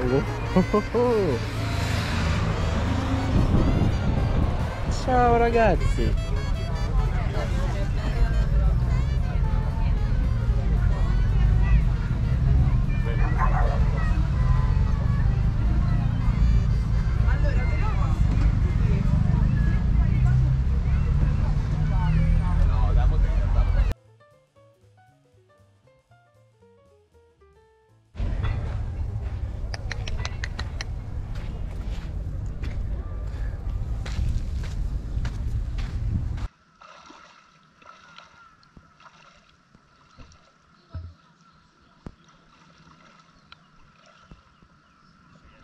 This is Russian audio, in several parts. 타고 ciao ragazzi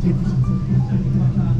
先生。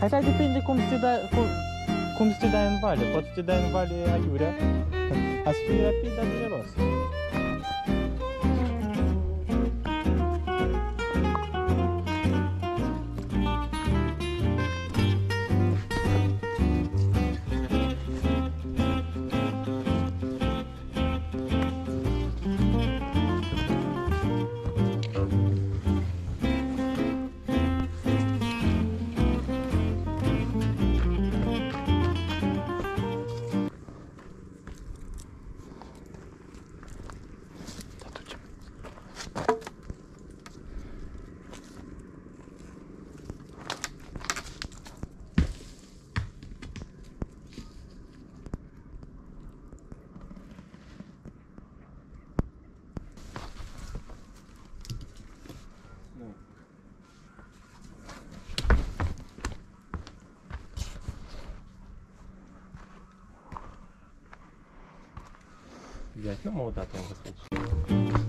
Até depende de como se dá. Como, como se dá em vale. Pode se dar em vale a Yura. A Yura pida é de negócio. взять. Ну, молода там заходишь.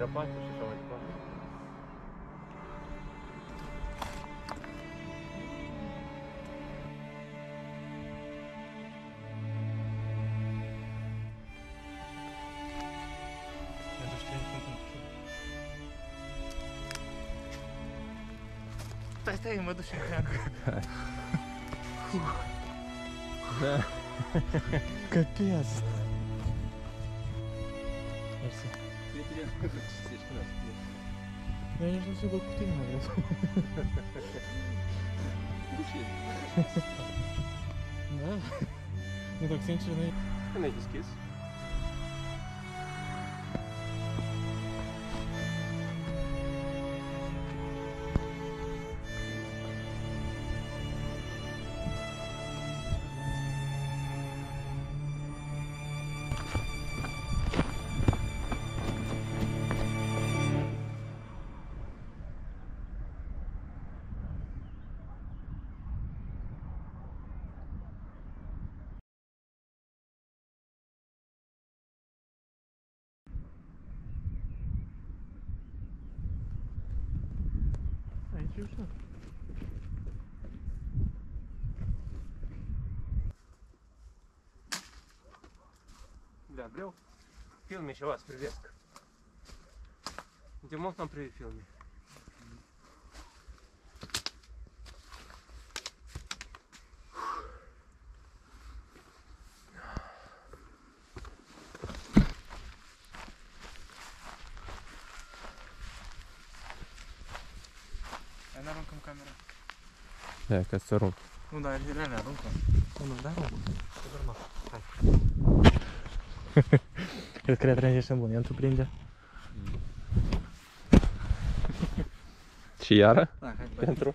Драпати чи що батько? Та та йому душенька. Капець. Merci. Não, a gente não O que curtir nada. Não, não tô com sentido nem. Eu nem esqueço. и все. Бля, Глеб, в фильме еще вас привет. Димон нам привет в фильме. camera. Da, ca să rup. Nu, dar ele alea aruncă. Nu, nu, dar aruncă. Pe urmă. Hai. Cred că le atrage și bun. El tu prinde. și iară? Da, hai. Pentru?